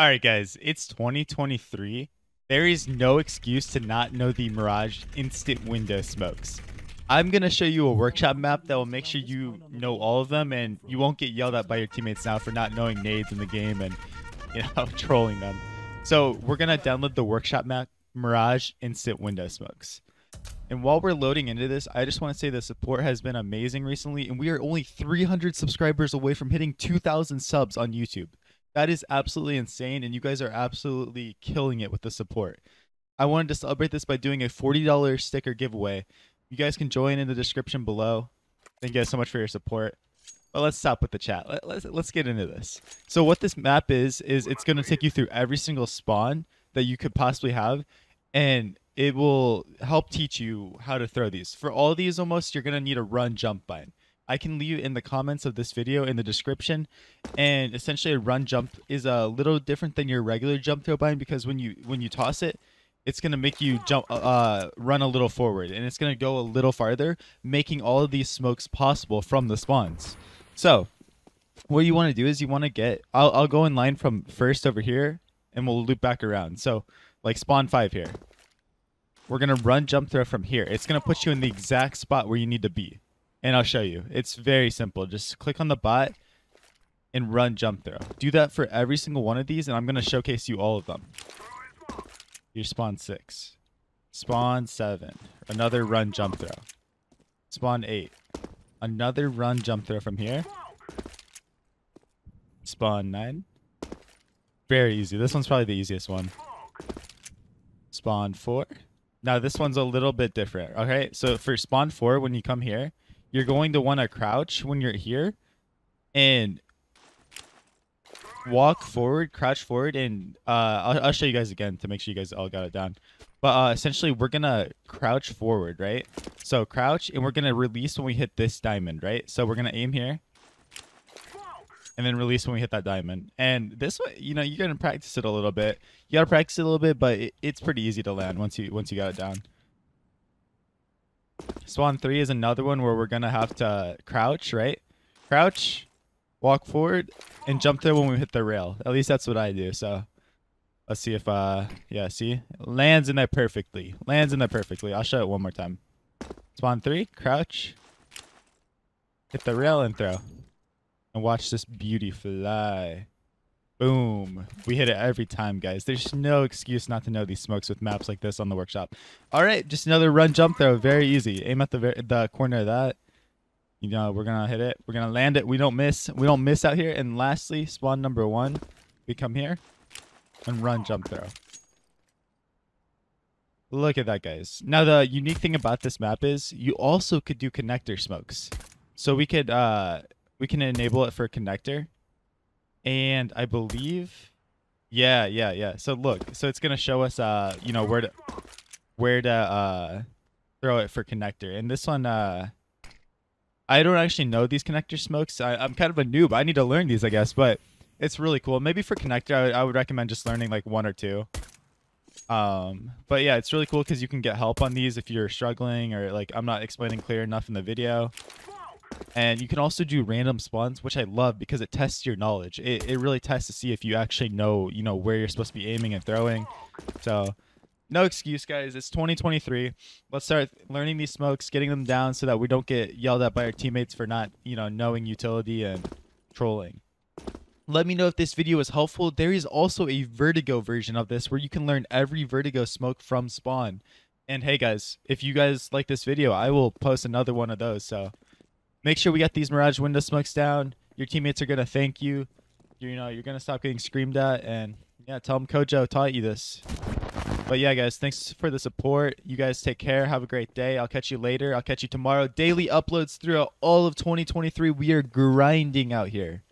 All right, guys, it's 2023. There is no excuse to not know the Mirage instant window smokes. I'm going to show you a workshop map that will make sure you know all of them and you won't get yelled at by your teammates now for not knowing nades in the game and, you know, trolling them. So we're going to download the workshop map Mirage instant window smokes. And while we're loading into this, I just want to say the support has been amazing recently, and we are only 300 subscribers away from hitting 2,000 subs on YouTube. That is absolutely insane, and you guys are absolutely killing it with the support. I wanted to celebrate this by doing a $40 sticker giveaway. You guys can join in the description below. Thank you guys so much for your support. But let's stop with the chat. Let, let's let's get into this. So what this map is is it's going to take you through every single spawn that you could possibly have, and it will help teach you how to throw these. For all these, almost you're going to need a run jump button. I can leave in the comments of this video in the description. And essentially, a run jump is a little different than your regular jump throw bind because when you when you toss it, it's gonna make you jump, uh, run a little forward, and it's gonna go a little farther, making all of these smokes possible from the spawns. So, what you want to do is you want to get. I'll I'll go in line from first over here, and we'll loop back around. So, like spawn five here. We're gonna run jump throw from here. It's gonna put you in the exact spot where you need to be and I'll show you. It's very simple. Just click on the bot and run jump throw. Do that for every single one of these, and I'm going to showcase you all of them. Your spawn 6. Spawn 7. Another run jump throw. Spawn 8. Another run jump throw from here. Spawn 9. Very easy. This one's probably the easiest one. Spawn 4. Now, this one's a little bit different. Okay, so for spawn 4, when you come here, you're going to want to crouch when you're here and walk forward, crouch forward, and uh, I'll, I'll show you guys again to make sure you guys all got it down. But uh, essentially, we're going to crouch forward, right? So crouch, and we're going to release when we hit this diamond, right? So we're going to aim here. And then release when we hit that diamond. And this one, you know, you're going to practice it a little bit. You got to practice it a little bit, but it, it's pretty easy to land once you once you got it down. Spawn 3 is another one where we're going to have to crouch, right? Crouch, walk forward, and jump there when we hit the rail. At least that's what I do. So let's see if, uh, yeah, see? Lands in there perfectly. Lands in there perfectly. I'll show it one more time. Spawn 3, crouch, hit the rail and throw. And watch this beauty fly. Boom. We hit it every time, guys. There's no excuse not to know these smokes with maps like this on the workshop. All right, just another run jump throw. Very easy. Aim at the the corner of that. You know, we're going to hit it. We're going to land it. We don't miss. We don't miss out here. And lastly, spawn number one. We come here and run jump throw. Look at that, guys. Now, the unique thing about this map is you also could do connector smokes. So we could uh, we can enable it for connector and I believe, yeah, yeah, yeah. So look, so it's gonna show us, uh, you know, where to where to uh throw it for connector. And this one, uh, I don't actually know these connector smokes. I, I'm kind of a noob. I need to learn these, I guess, but it's really cool. Maybe for connector, I, I would recommend just learning like one or two. Um, but yeah, it's really cool because you can get help on these if you're struggling or like I'm not explaining clear enough in the video. And you can also do random spawns, which I love because it tests your knowledge. It, it really tests to see if you actually know, you know, where you're supposed to be aiming and throwing. So no excuse, guys. It's 2023. Let's start learning these smokes, getting them down so that we don't get yelled at by our teammates for not, you know, knowing utility and trolling. Let me know if this video was helpful. There is also a Vertigo version of this where you can learn every Vertigo smoke from spawn. And hey guys, if you guys like this video, I will post another one of those. So make sure we get these Mirage window smokes down. Your teammates are gonna thank you. You know, you're gonna stop getting screamed at, and yeah, tell them Kojo taught you this. But yeah, guys, thanks for the support. You guys take care. Have a great day. I'll catch you later. I'll catch you tomorrow. Daily uploads throughout all of 2023. We are grinding out here.